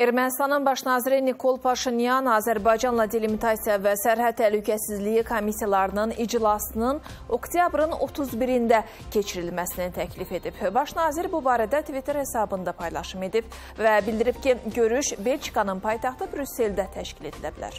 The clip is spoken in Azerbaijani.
Ermənistanın baş naziri Nikol Paşinyan Azərbaycanla delimitasiya və sərhəd təhlükəsizliyi komissiyalarının iclasının oktyabrın 31-də keçirilməsini təklif edib. Baş nazir bu barədə Twitter hesabında paylaşım edib və bildirib ki, görüş Belçikanın paytaxtı Brüsseldə təşkil edilə bilər.